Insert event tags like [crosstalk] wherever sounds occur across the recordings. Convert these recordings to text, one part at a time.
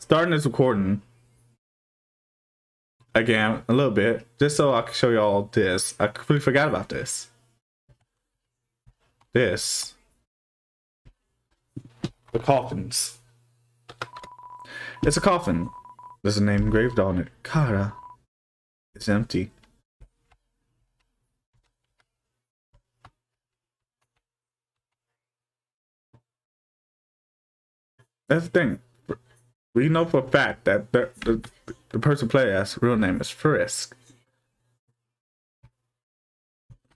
starting this recording again a little bit just so I can show y'all this. I completely forgot about this. This. The coffins. It's a coffin. There's a name engraved on it. Chara. It's empty. That's the thing. We know for a fact that the, the, the person playing as real name is Frisk.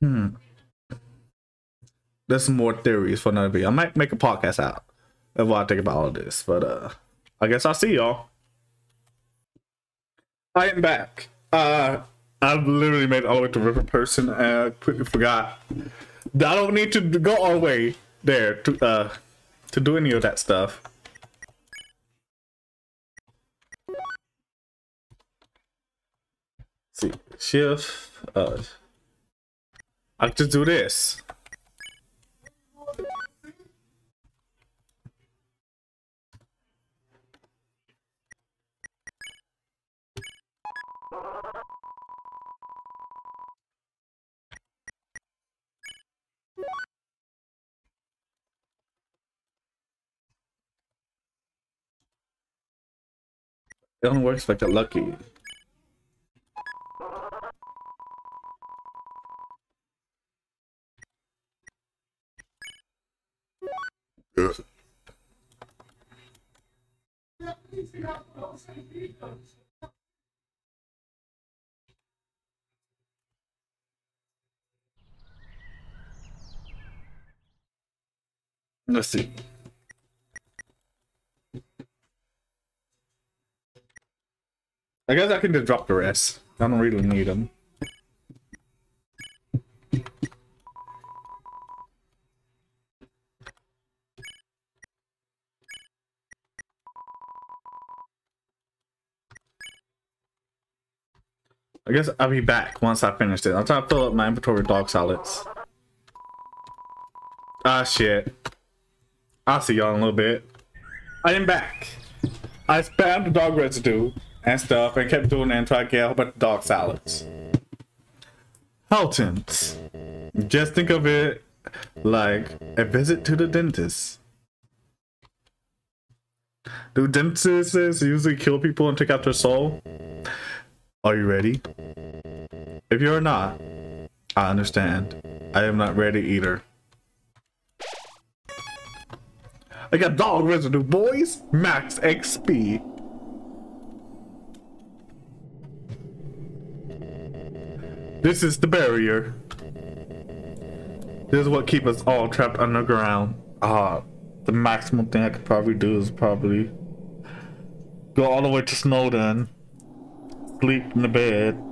Hmm. There's some more theories for another video. I might make a podcast out of what I think about all this, but uh I guess I'll see y'all. I am back. Uh I've literally made all the way to River Person and I quickly forgot I don't need to go all the way there to uh to do any of that stuff. See shift uh I can just do this It only works like a lucky. Let's see. I guess I can just drop the rest. I don't really need them. I guess I'll be back once I finish it. I'm trying to fill up my inventory with dog salads. Ah, shit. I'll see y'all in a little bit. I am back. I spammed the dog residue and stuff and kept doing it tried to get a whole bunch of dog salads. Helton's. Just think of it like a visit to the dentist. Do dentists usually kill people and take out their soul? Are you ready? If you're not, I understand. I am not ready either. I got dog residue, boys! Max XP. This is the barrier. This is what keeps us all trapped underground. Ah, the maximum thing I could probably do is probably go all the way to Snowdin, sleep in the bed,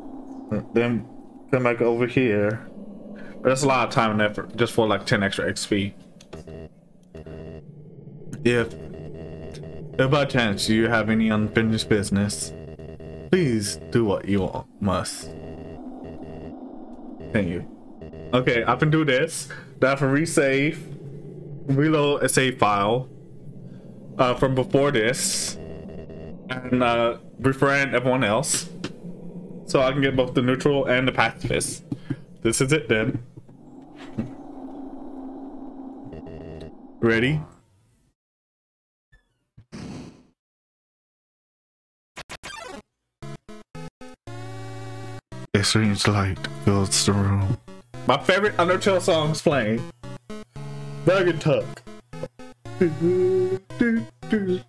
then come back over here. But that's a lot of time and effort just for like 10 extra XP. If, if by chance you have any unfinished business, please do what you must. Thank you. Okay, I can do this. Now for resave, reload a save file uh, from before this, and uh, befriend everyone else, so I can get both the neutral and the pacifist. This is it then. Ready? A strange light fills the room. My favorite Undertale song is playing. Bergentrückung. [laughs] You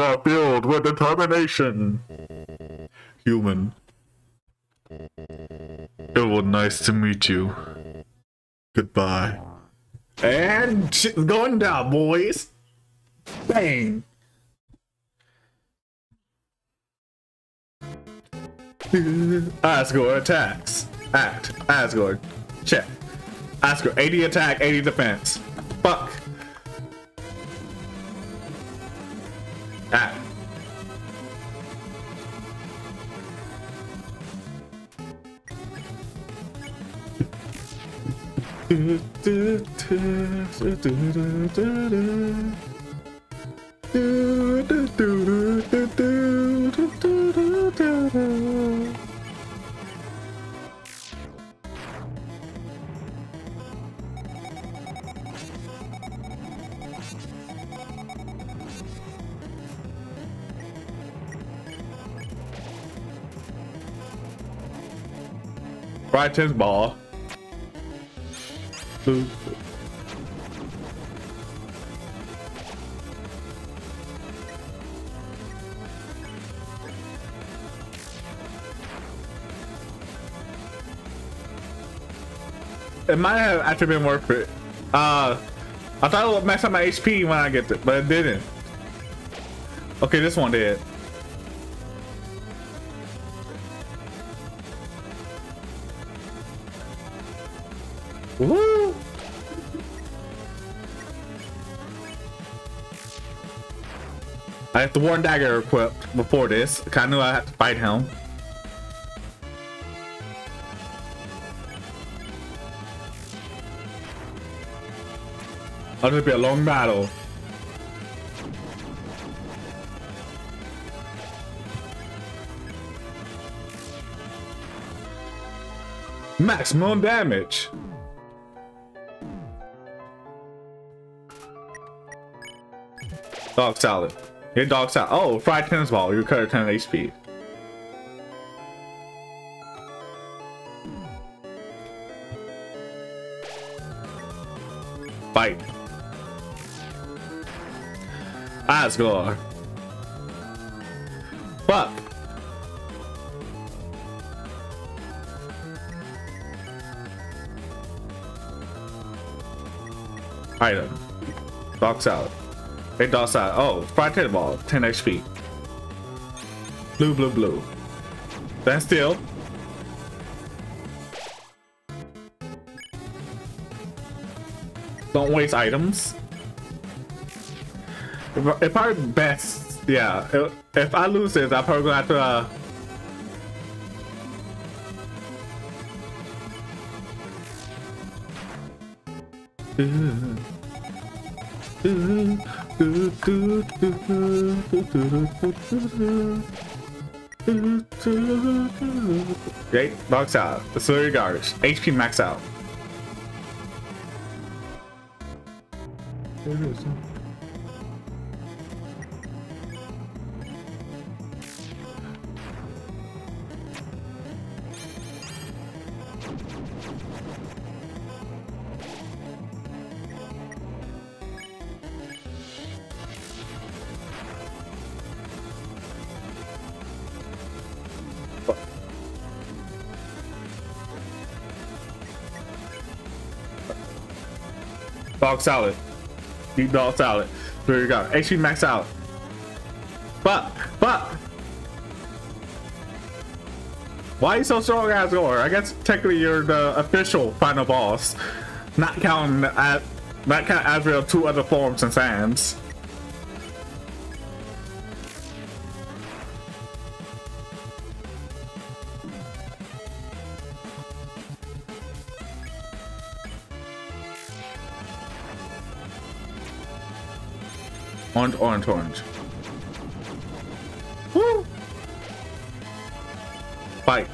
are filled with determination. Human. It was nice to meet you. Goodbye. And shit's going down, boys. Bang. Asgore attacks. Act. Asgore. Check. Asgore. 80 attack, 80 defense. Fuck. Act. Ah. [laughs] Right his ball. It might have actually been worth it. Uh, I thought it would mess up my HP when I get it, but it didn't. Okay, this one did. Have the Worn Dagger equipped before this. I kind of knew I had to fight him. It'll be a long battle. Maximum damage. Dog salad. Your dog's out. Oh, fried tennis ball. You cut 10 HP. Fight. Asgore. Fuck. Item. Box salad. Hey, dog salad. Oh, fried tennis ball. 10 HP. Blue, blue, blue. Stand still. Don't waste items. If, probably best, yeah. If, if I lose this, I'm probably gonna have to. Uh, [laughs] Okay, box out. The Slurry garbage. HP max out. Dog salad. Eat dog salad. There you go. HP max out. But, but. Why are you so strong, Asgore? I guess technically you're the official final boss. Not counting at not counting Asriel two other forms and Sans. Orange, orange, orange. Woo! Fight.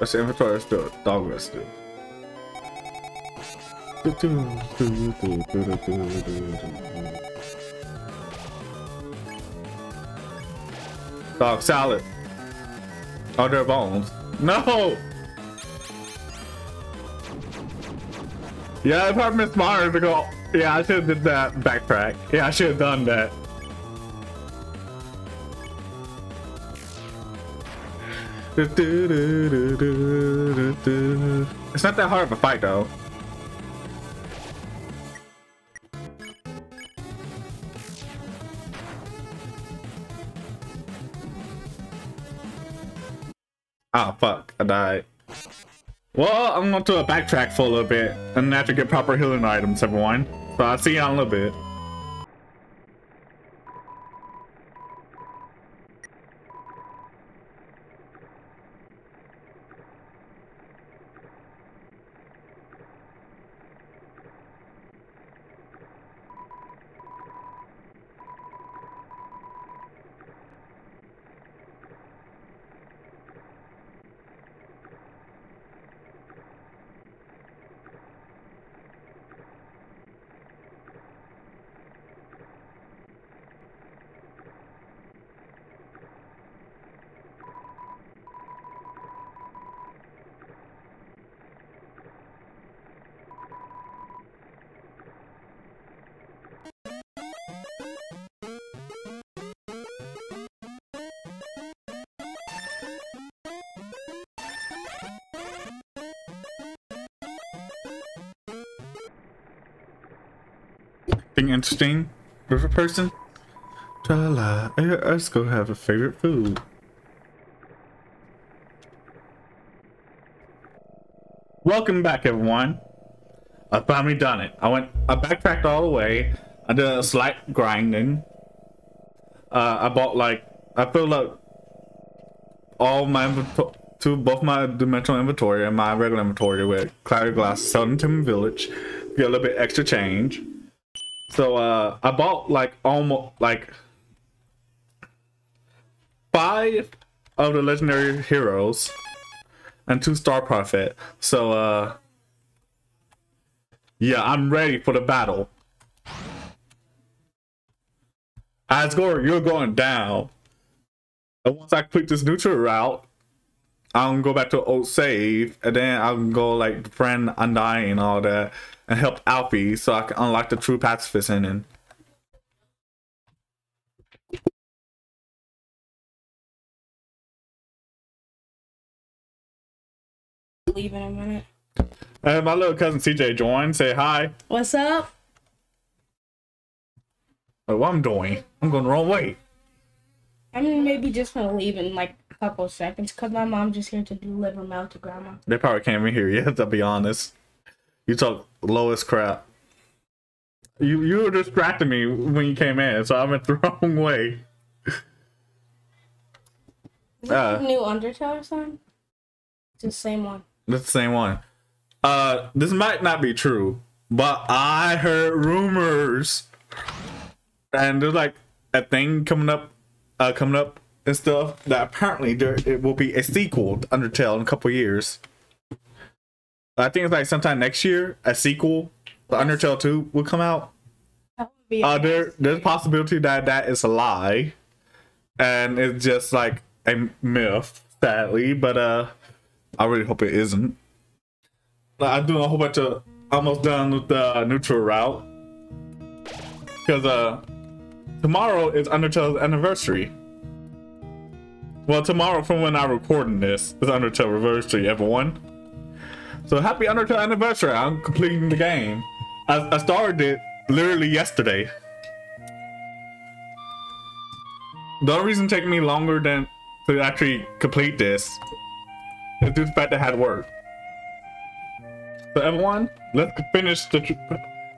Let's see inventory, let's do it. Dog let's do it. Dog salad. Oh, their bones. No! Yeah, I probably missed Mars to go. Yeah, I should have did that backtrack. Yeah, I should have done that. [sighs] It's not that hard of a fight though. Ah, fuck. I died. Well, I'm going to backtrack for a little bit and have to get proper healing items, everyone. So I'll see you in a little bit. Being interesting with a person. Let's go have a favorite food. Welcome back, everyone. I finally done it. I went, I backtracked all the way. I did a slight grinding. Uh, I bought like, I filled up all my inventory, to both my dimensional inventory and my regular inventory with cloudy glass, Temmie Village. Get a little bit extra change. So uh, I bought like almost like five of the legendary heroes and two star prophet. So uh, yeah, I'm ready for the battle. Asgore, you're going down. And once I complete this neutral route, I'm gonna go back to old save, and then I'm gonna go like friend Undyne and all that and help Alfie so I can unlock the true pacifist ending. Leave in a minute. And my little cousin CJ joined. Say hi. What's up? Oh, what I'm doing? I'm going the wrong way. I'm maybe just gonna leave in like a couple seconds because my mom just here to deliver mail to grandma. They probably can't even hear you, [laughs] to be honest. You talk lowest crap. You you were distracting me when you came in, so I went [laughs] the wrong way. Uh. new Undertale or something? It's the same one. That's the same one. Uh, this might not be true, but I heard rumors, and there's like a thing coming up, uh, coming up and stuff that apparently there it will be a sequel to Undertale in a couple years. I think it's like sometime next year, a sequel, the Undertale Two will come out. That would be Uh, there there's a possibility that that is a lie, and it's just like a myth, sadly. But uh, I really hope it isn't. I'm doing a whole bunch of almost done with the neutral route because uh, tomorrow is Undertale's anniversary. Well, tomorrow from when I'm recording this is Undertale anniversary, everyone. So happy Undertale anniversary! I'm completing the game. I, I started it literally yesterday. The only reason taking me longer than to actually complete this is due to the fact that I had work. So everyone, let's finish the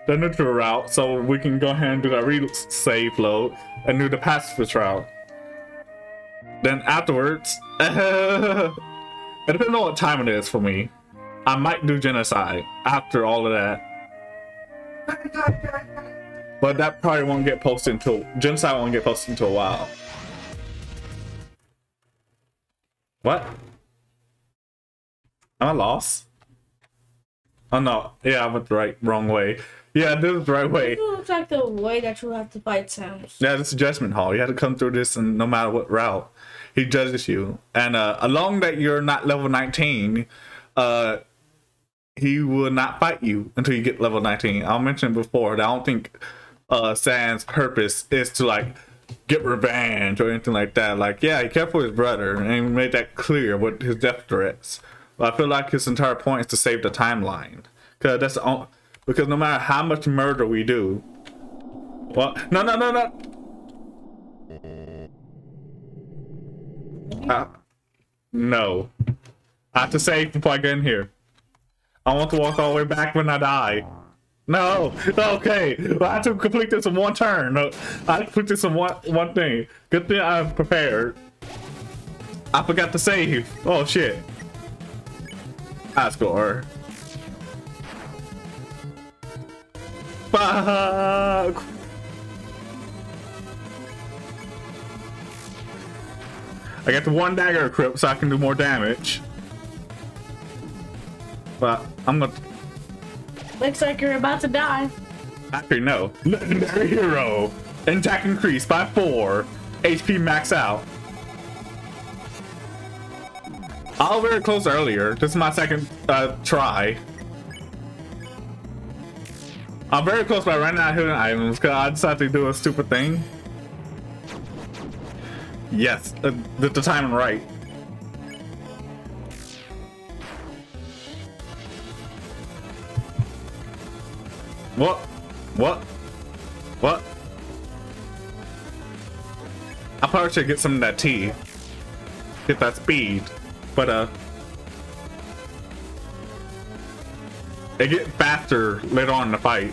the neutral route so we can go ahead and do the re-save load and do the pacifist route. Then afterwards, [laughs] it depends on what time it is for me. I might do genocide after all of that. But that probably won't get posted until genocide won't get posted until a while. What? Am I lost? Oh no, yeah, I went the right wrong way. Yeah, this is the right way. It looks like the way that you have to fight Sans. Yeah, this is judgment hall. You have to come through this, and no matter what route, he judges you. And uh, along that you're not level 19, uh, he will not fight you until you get level 19. I'll mention before that I don't think uh, Sans purpose is to like get revenge or anything like that. Like, yeah, he cared for his brother, and he made that clear with his death threats. But I feel like his entire point is to save the timeline, because that's only, because no matter how much murder we do, well, no, no, no, no. Uh, no. I have to save before I get in here. I want to walk all the way back when I die. No, okay. I have to complete this in one turn. I complete this in one one thing. Good thing I'm prepared. I forgot to save. Oh shit. Asgore. Fuck. I got the worn dagger equipped so I can do more damage. But I'm gonna Looks like you're about to die. Actually, no. [laughs] Legendary hero. Attack increased by 4. HP max out. I was very close earlier. This is my second uh, try. I'm very close by running out of hidden items because I decided to do a stupid thing. Yes, uh, the, the timing right. What? What? What? I probably should get some of that tea. Get that speed. But, uh... They get faster later on in the fight.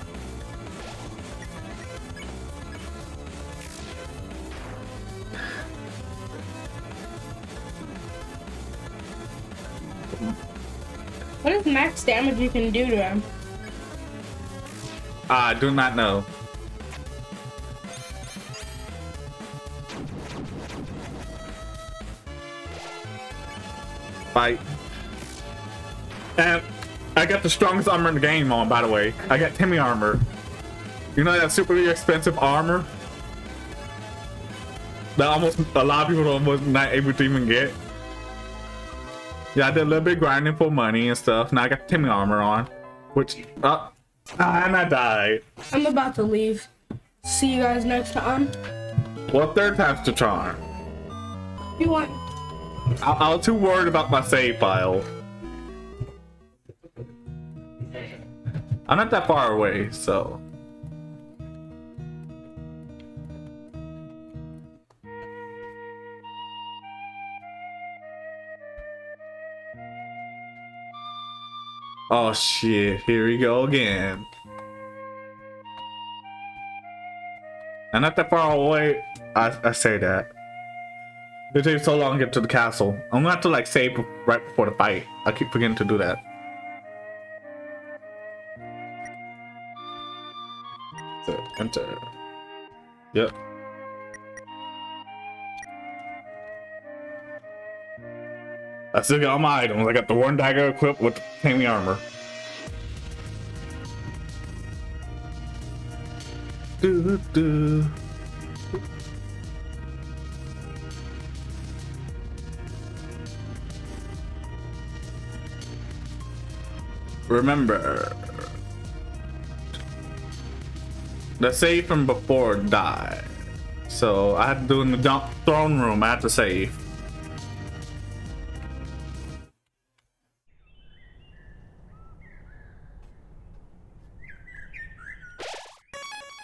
What is max damage you can do to him? I do not know. Fight. And I got the strongest armor in the game on, by the way. I got Temmie armor. You know that super expensive armor? That almost a lot of people was not able to even get. Yeah, I did a little bit grinding for money and stuff. Now I got Temmie armor on, which uh, and I died. I'm about to leave. See you guys next time. Well, third time's the charm. You want? I, I was too worried about my save file. I'm not that far away, so. Oh shit, here we go again. I'm not that far away. I, I say that. It takes so long to get to the castle. I'm gonna have to like save right before the fight. I keep forgetting to do that. Enter. Yep. I still got all my items. I got the worn dagger equipped with heavy armor. Do, do. Remember, the save from before died. So I had to do in the throne room. I had to save.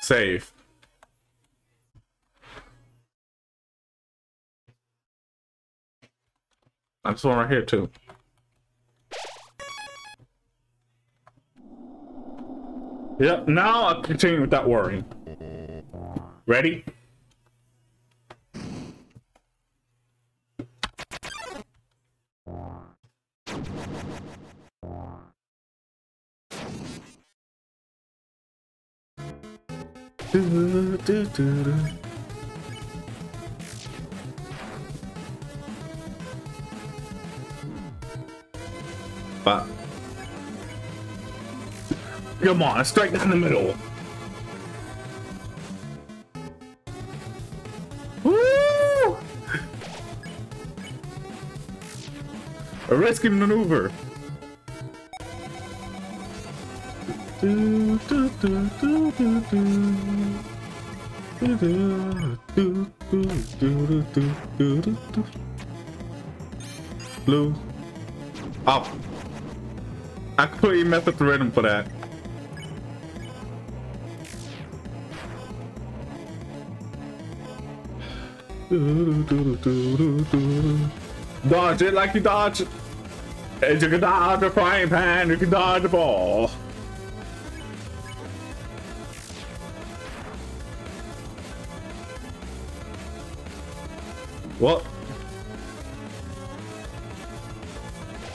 Save. I'm one right here too. Yep, now I'll continue without worrying. Ready? Do, do, do, but come on, straight down the middle. Woo! A risky maneuver. Blue. Oh. I completely messed up the rhythm for that. Dodge it like you dodge. And you can dodge the frying pan, you can dodge the ball. What?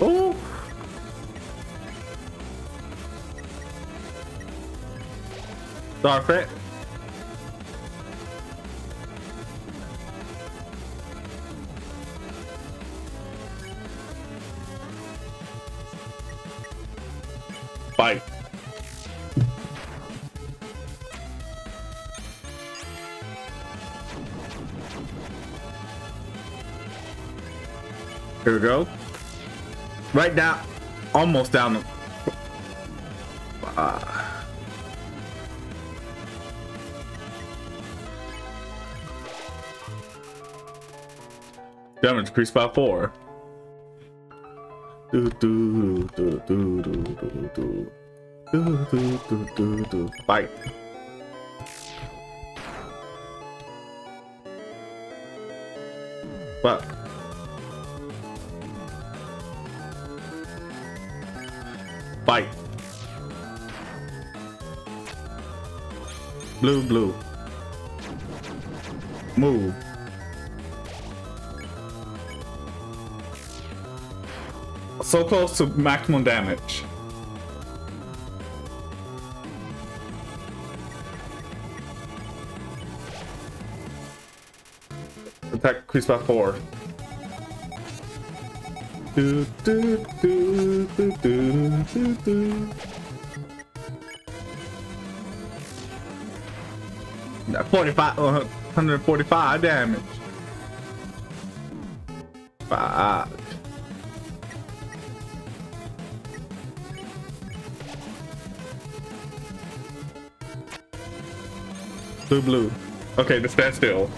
Oh. Dark it. Go. Right down, almost down the. Uh, damage increased by four. Do do do do do do do do do do do do. Fuck. So close to maximum damage. Attack increased by four. Do, do, do, do, do, do, do. Yeah, 45, uh, 145 damage. Fuck. Blue, blue. Okay, just stand still.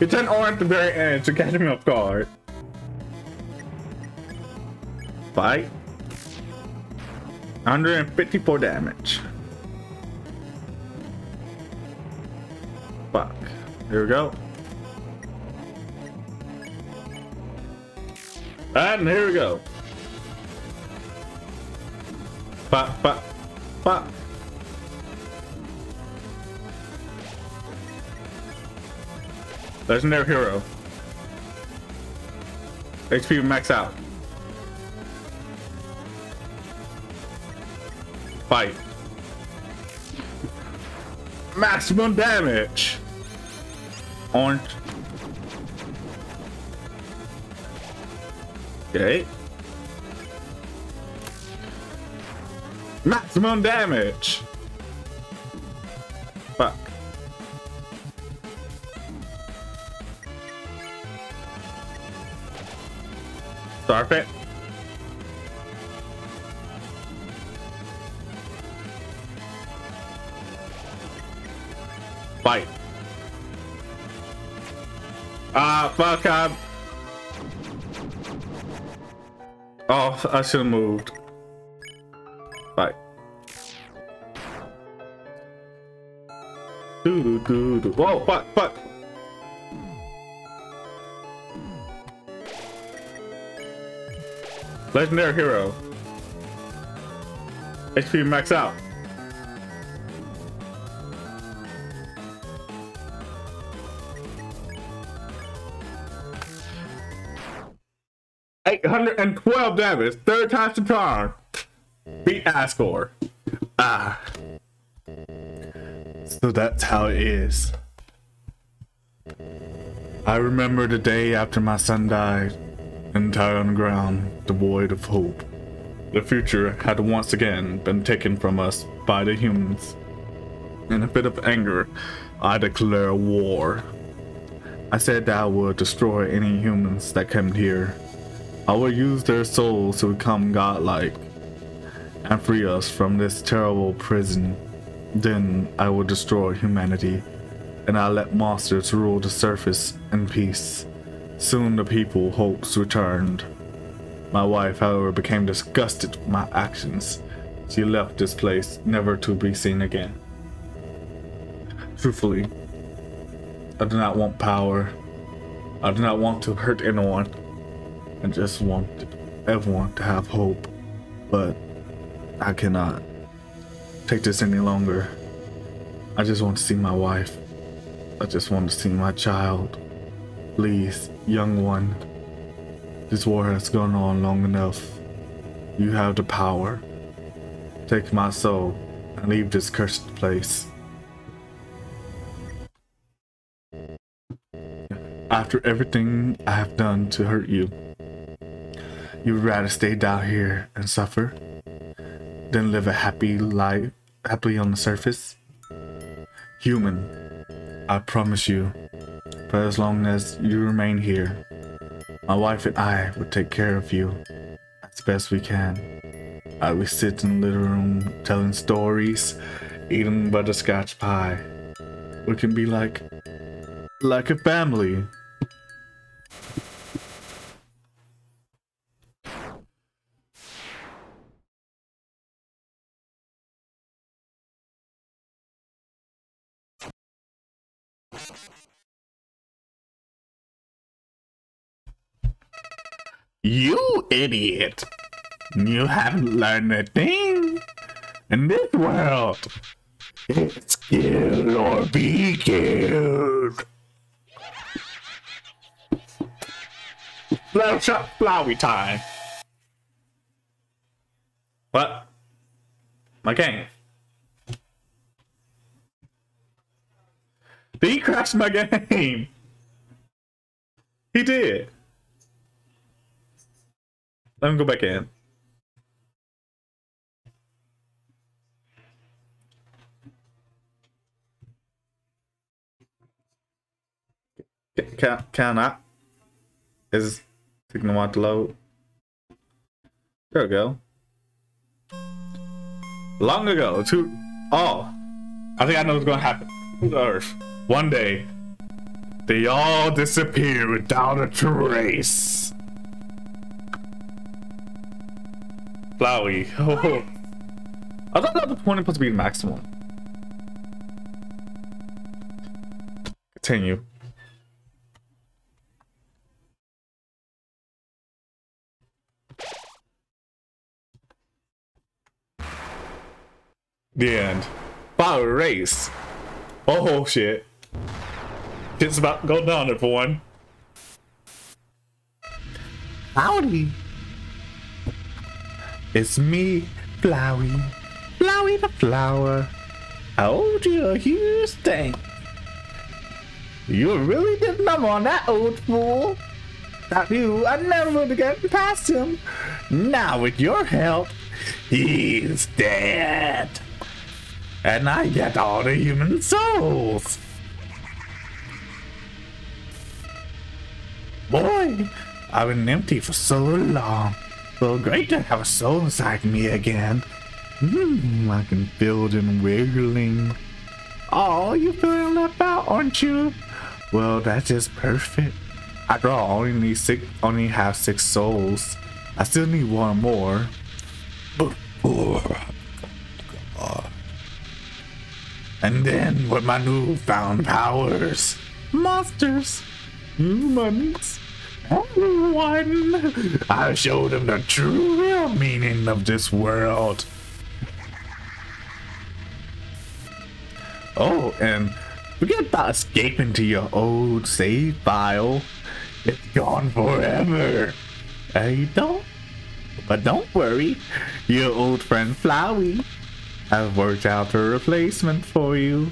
You turn on at the very end to catch me off guard. Fight. 154 damage. Fuck. Here we go. And here we go. Fuck, fuck. Legendary hero. HP max out. Fight. Maximum damage. Orange. Okay. Maximum damage. It. Fight. Ah, fuck up. Oh, I should have moved. Fight. Doo doo doo doo. Whoa, fuck, fuck. Legendary hero. HP max out. Eight hundred and twelve damage. Third time's the charm. Beat Asgore. Ah. So that's how it is. I remember the day after my son died and on ground, devoid of hope. The future had once again been taken from us by the humans. In a fit of anger, I declare war. I said that I would destroy any humans that came here. I will use their souls to become godlike and free us from this terrible prison. Then I will destroy humanity and I'll let monsters rule the surface in peace. Soon the people hopes returned. My wife, however, became disgusted with my actions. She left this place, never to be seen again. Truthfully, I do not want power. I do not want to hurt anyone. I just want everyone to have hope. But I cannot take this any longer. I just want to see my wife. I just want to see my child. Please, young one. This war has gone on long enough. You have the power. Take my soul and leave this cursed place. After everything I have done to hurt you, you would rather stay down here and suffer than live a happy life happily on the surface? Human, I promise you, for as long as you remain here, my wife and I will take care of you as best we can. I will sit in the living room telling stories, eating butterscotch pie. We can be like, like a family. You idiot! You haven't learned a thing in this world. It's kill or be killed. Flower shot Flowey time. What? My game. He crashed my game. He did. Let me go back in. Can, can I? Is taking a while to load? There we go. Long ago, to oh, I think I know what's gonna happen. Earth. One day, they all disappear without a trace. Flowey. Oh. [laughs] I thought that was 20 supposed to be the maximum. Continue. The end. Power race. Oh shit. It's about to go down there for one. Howdy. It's me, Flowey. Flowey the flower. I owed you a huge thank. You really did number on that old fool. Without you, I never would have gotten past him. Now with your help, he's dead. And I get all the human souls. Boy, I've been empty for so long. Well, great to have a soul inside me again. Hmm, I can feel them wiggling. Oh, you feeling left out, aren't you? Well, that's just perfect. After all, I only need six, only have six souls. I still need one more. And then with my newfound powers, monsters, humans, everyone, I showed them the true real meaning of this world. Oh, and forget about escaping to your old save file. It's gone forever. Hey, don't. But don't worry, your old friend Flowey I've worked out a replacement for you.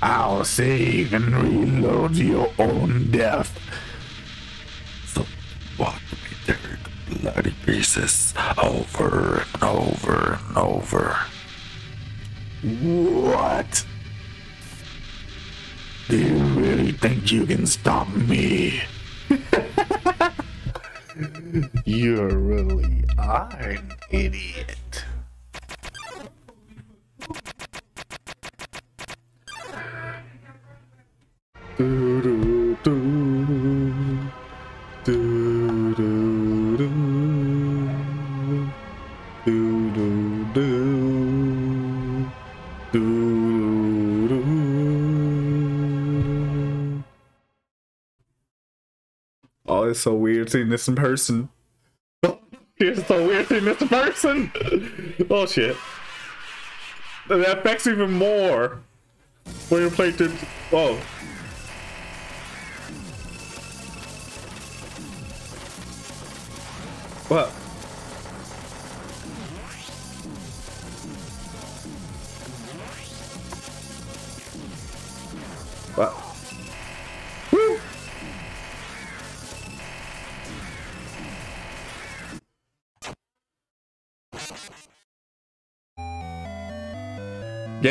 I'll save and reload your own death. Walk me through the bloody pieces over and over and over. What? Do you really think you can stop me? [laughs] You're really an idiot. Do, so weird seeing this in person. [laughs] it's so weird seeing this in person. [laughs] oh shit. That affects even more when you play to. Oh. What? What?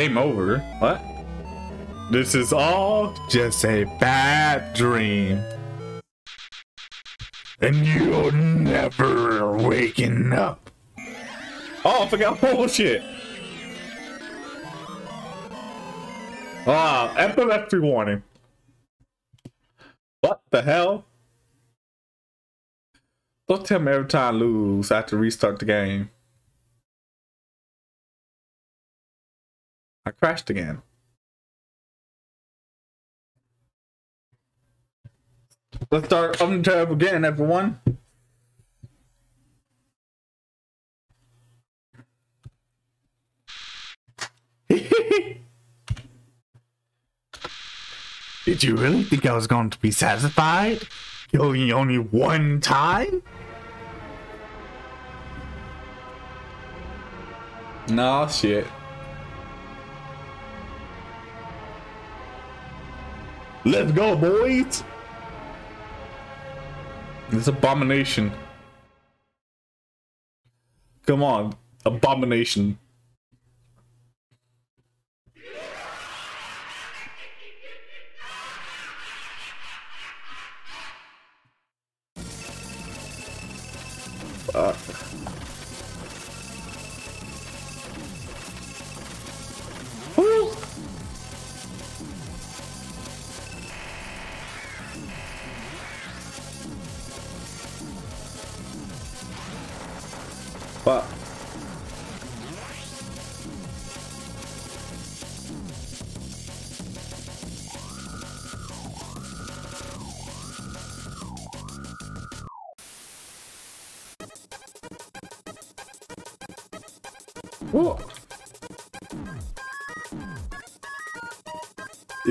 Game over. What? This is all just a bad dream. And you're never waking up. Oh, I forgot bullshit. Ah, epilepsy warning. What the hell? Don't tell me every time I lose, I have to restart the game. I crashed again. Let's start Undertale again, everyone. [laughs] Did you really think I was going to be satisfied? Killing only one time? Nah, shit. Let's go, boys! This abomination. Come on, abomination.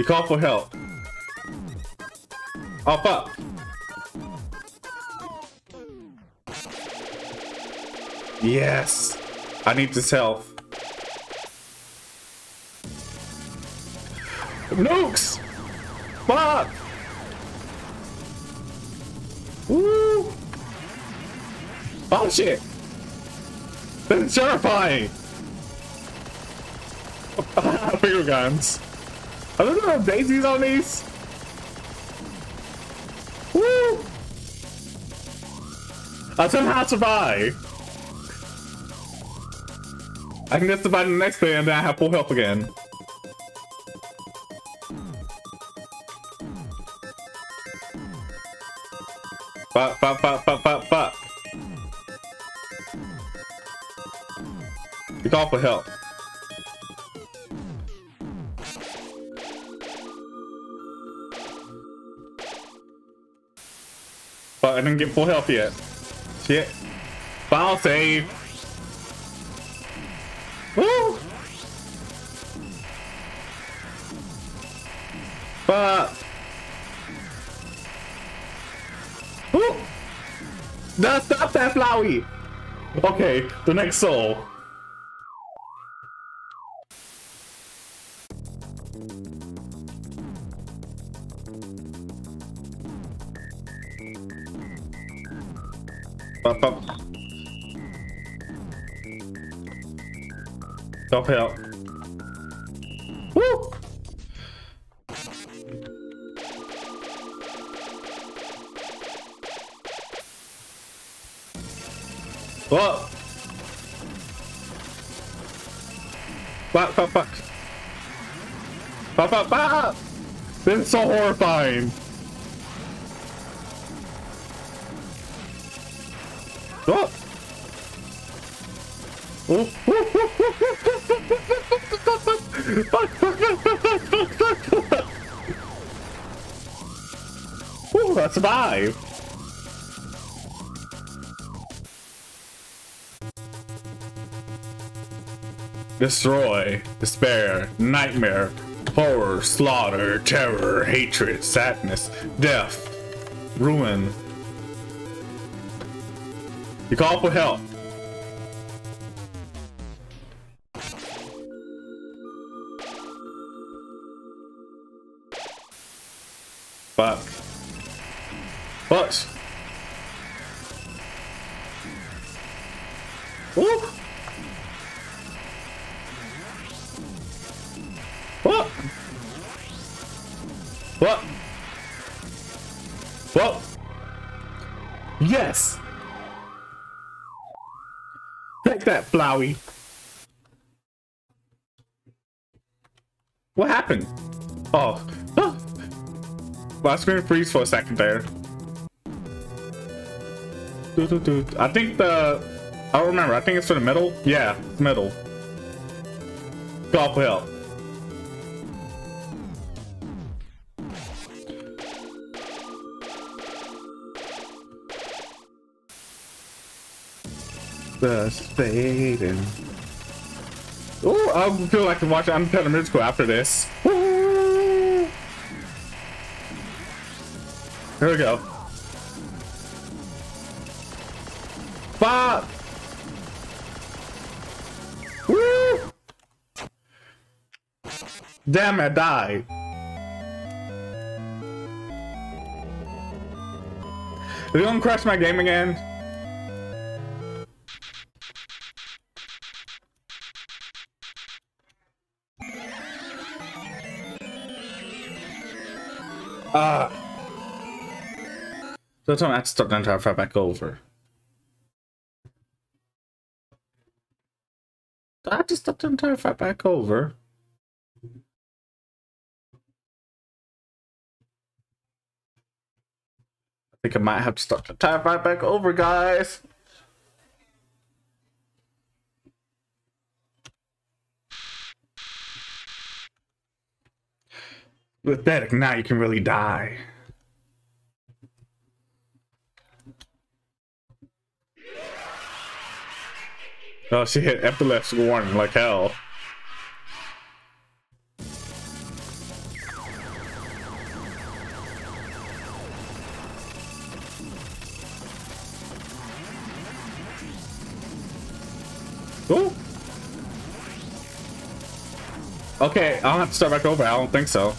Call for help. Oh fuck. Yes. I need this health. Nukes! Fuck! Woo! Oh shit! That's terrifying! [laughs] Finger guns. Are there no daisies on these? Woo! I somehow survive. I can just survive the next day and then I have full health again. Fuck, fuck, fuck, fuck, fuck, fuck. You call for help. I didn't get full health yet. Shit. File save. Woo! Fuck. Woo! No, stop that, Flowey! Okay, the next soul. Up, up. Stop help. Woo! What? Fuck, fuck, fuck. Fuck, fuck, fuck! This is so horrifying. Ooh, a five Destroy, despair, nightmare, horror, slaughter, terror, hatred, sadness, death, ruin. You call for help. What happened? Oh. oh. My screen freeze for a second there. I think the... I don't remember. I think it's for the middle. Yeah, middle. Golf help. The fading. Oh, I feel like to watch I'm watching Uncut Musical after this. Here we go. Fuck! Woo! Damn, I died. Are you gonna crash my game again? So I have to start the entire fight back over. I have to start the entire fight back over. I think I might have to start the entire fight back over, guys. With now you can really die. Oh, she hit epilepsy warning like hell. Ooh. Okay, I'll have to start back over. I don't think so.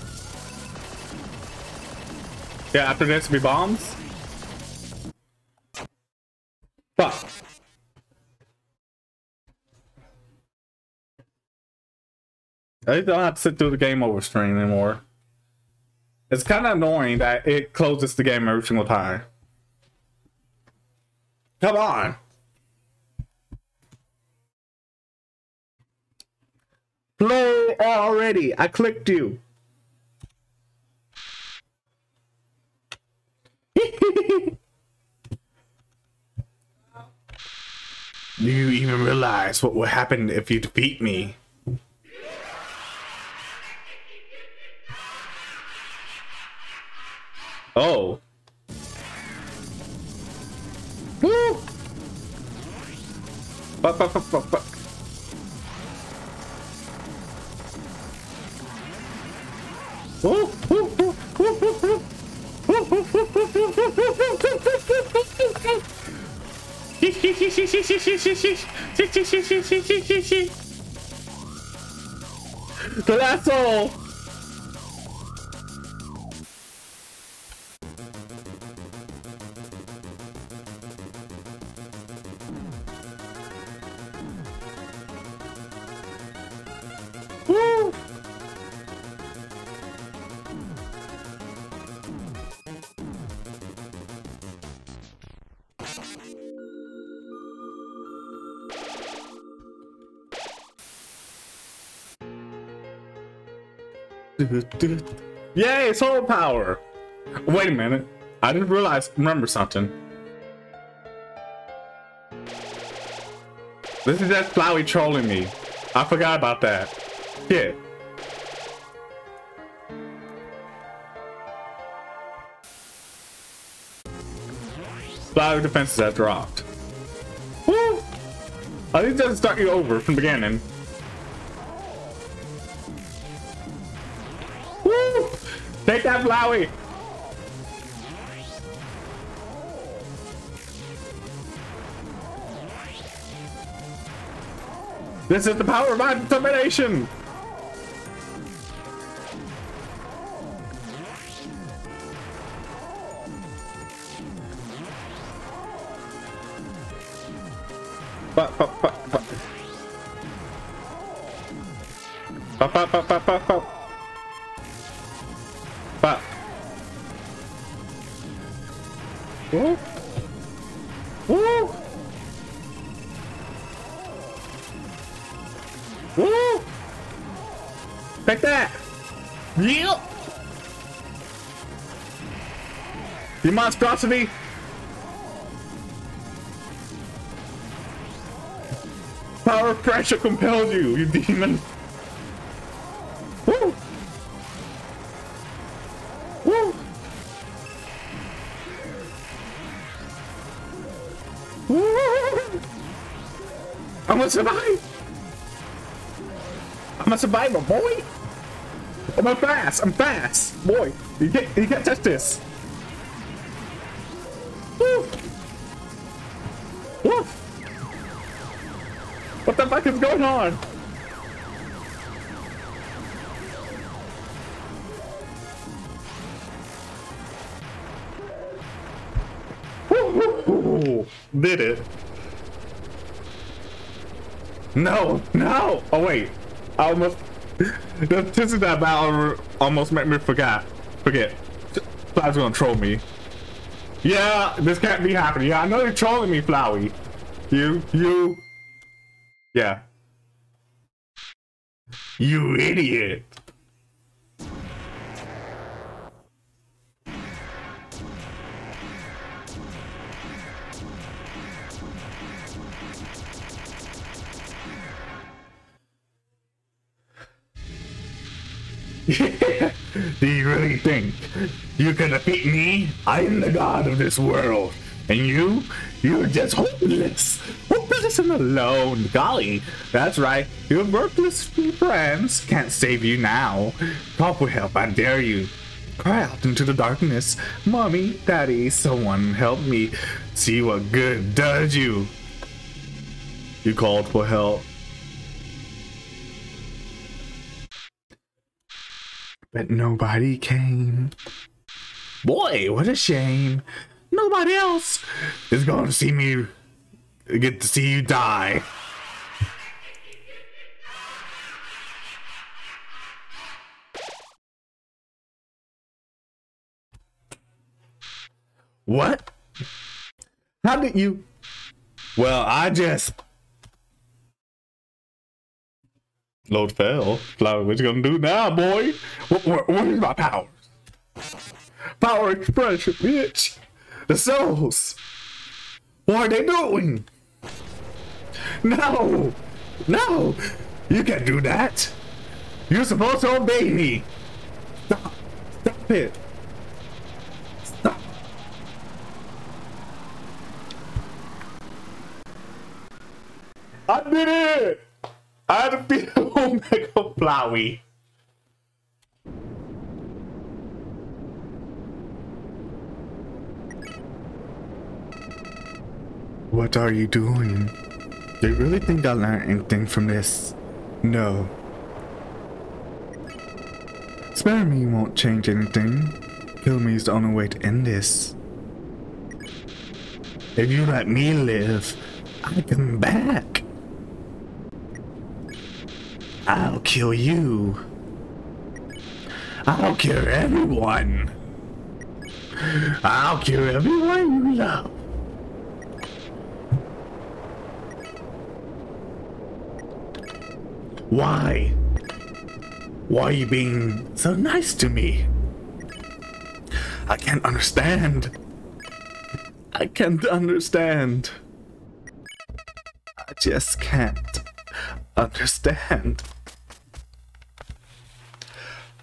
Yeah, after this, be bombs. Fuck. I don't have to sit through the game over screen anymore. It's kind of annoying that it closes the game every single time. Come on. Play already. I clicked you. Do [laughs] you even realize what will happen if you defeat me? Oh. Woo! Fuck, fuck, fuck, fuck, fuck. Woo, woo, woo, woo, woo, woo. Woo, woo, woo, [laughs] Yay, soul power! Wait a minute. I didn't realize, remember something. This is that Flowey trolling me. I forgot about that. Yeah. Flowey defenses have dropped. Woo! I think that start you over from the beginning. Take that, Flowey! This is the power of my determination! But, but, but, but. But, but, but, but, but, but. Woo! Woo! Woo! Take that! Yeah! You monstrosity! Power pressure compels you, you demon! Gonna survive! I'm a survivor, boy! I'm a fast! I'm fast! Boy, you can't, you can't touch this! Woo! Woo! What the fuck is going on? Did it. No, no! Oh wait, I almost. [laughs] This is that battle almost made me forget. Forget. Fly's gonna troll me. Yeah, this can't be happening. Yeah, I know you're trolling me, Flowey. You, you. Yeah. You idiot. You can defeat me? I am the god of this world. And you? You're just hopeless. Hopeless and alone. Golly, that's right. Your worthless friends can't save you now. Call for help, I dare you. Cry out into the darkness. Mommy, Daddy, someone help me. See what good does you. You called for help. But nobody came. Boy, what a shame. Nobody else is going to see me get to see you die. What? How did you? Well, I just Load fell. Flower, what you gonna do now, boy? What, what, what is my powers? Power expression, bitch. The souls. What are they doing? No! No! You can't do that! You're supposed to obey me! Stop! Stop it! Stop! I did it! I a [laughs] feel Omega Flowey. What are you doing? Do you really think I'll learn anything from this? No. Spare me won't change anything. Kill me is the only way to end this. If you let me live, I come back. I'll kill you. I'll kill everyone. I'll kill everyone you love. Why? Why are you being so nice to me? I can't understand. I can't understand. I just can't understand.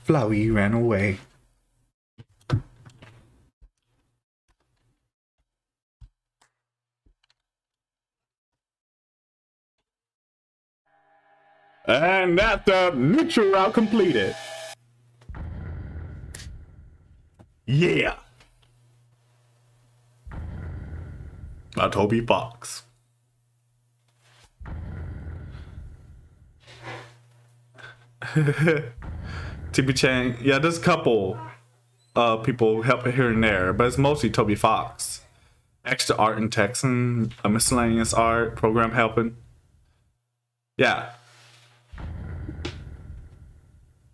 Flowey ran away. And that's the mission route completed. Yeah. By Toby Fox. [laughs] Temmie Chang, yeah, there's a couple uh, people helping here and there, but it's mostly Toby Fox. Extra art and text and a miscellaneous art program helping. Yeah.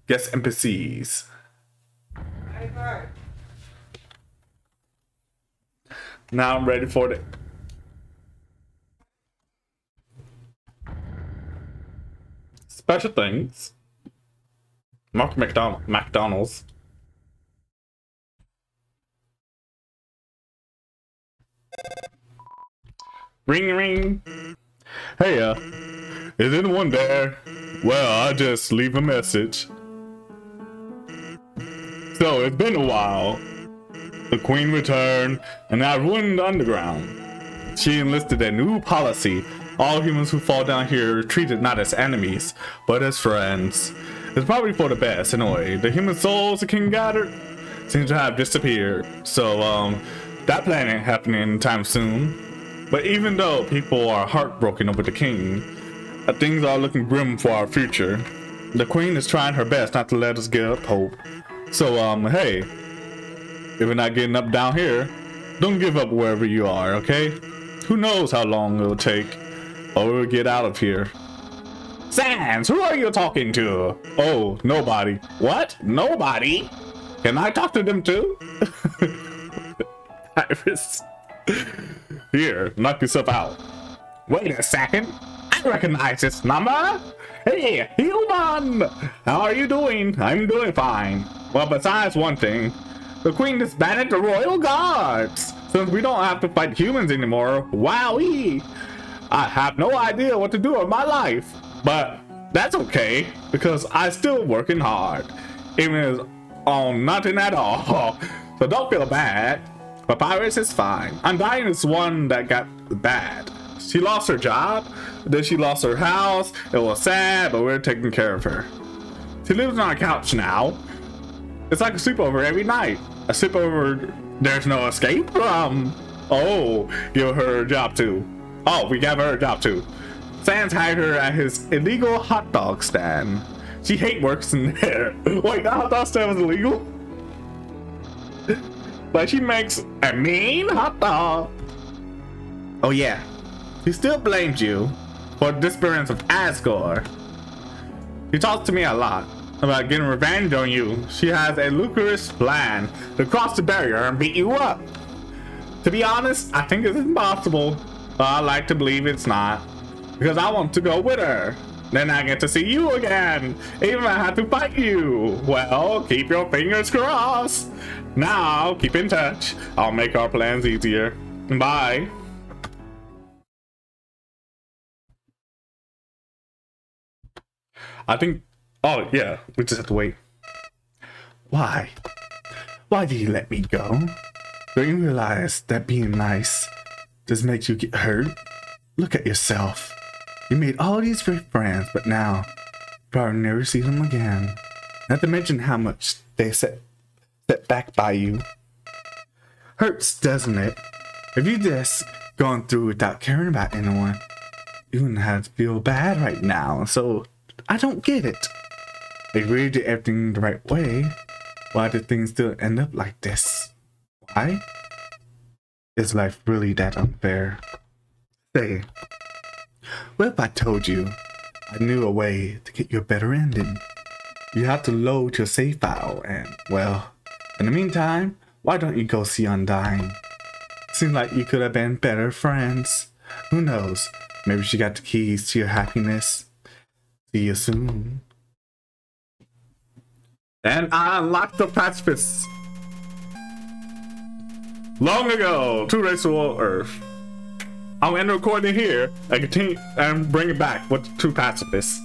Guess NPCs. Now I'm ready for it. Special things. Mark McDonald McDonald's. Ring ring. Hey uh is anyone there? Well I just leave a message. So it's been a while. The queen returned and I ruined the underground. She enlisted a new policy. All humans who fall down here are treated not as enemies, but as friends. It's probably for the best, anyway. The human souls the king gathered seem to have disappeared. So, um, that plan ain't happening anytime soon. But even though people are heartbroken over the king, uh, things are looking grim for our future. The queen is trying her best not to let us give up hope. So, um, hey, if we're not getting up down here, don't give up wherever you are, okay? Who knows how long it'll take, or we'll get out of here. Sans, who are you talking to? Oh, nobody. What? Nobody? Can I talk to them too? [laughs] Iris. Here, knock yourself out. Wait a second. I recognize this number. Hey, human! How are you doing? I'm doing fine. Well, besides one thing, the queen disbanded the royal guards. Since we don't have to fight humans anymore, wowee! I have no idea what to do with my life. But that's okay, because I still working hard. Even on nothing at all. [laughs] So don't feel bad. Papyrus is fine. Undyne is one that got bad. She lost her job, then she lost her house. It was sad, but we're taking care of her. She lives on a couch now. It's like a sleepover every night. A sleepover there's no escape from. Oh, give her a job too. Oh, we gave her a job too. Sans hired her at his illegal hot dog stand. She hate works in there. [laughs] Wait, that hot dog stand was illegal? [laughs] but she makes a mean hot dog. Oh yeah, he still blames you for the disappearance of Asgore. He talks to me a lot about getting revenge on you. She has a lucrative plan to cross the barrier and beat you up. To be honest, I think it's impossible. But I like to believe it's not. Because I want to go with her. Then I get to see you again. Even if I have to fight you. Well, keep your fingers crossed. Now, keep in touch. I'll make our plans easier. Bye. I think... Oh, yeah. We just have to wait. Why? Why did you let me go? Don't you realize that being nice just makes you get hurt? Look at yourself. You made all these great friends, but now probably never see them again. Not to mention how much they set, set back by you. Hurts, doesn't it? If you just gone through without caring about anyone, you wouldn't have to feel bad right now, so I don't get it. They really did everything the right way. Why did things still end up like this? Why? Is life really that unfair? Say, what if I told you I knew a way to get you a better ending? You have to load your save file and, well, in the meantime, why don't you go see Undyne? Seems like you could have been better friends. Who knows? Maybe she got the keys to your happiness. See you soon. And I unlocked the pacifist. Long ago, two races of Earth. I'll end the recording here and continue and bring it back with two pacifists.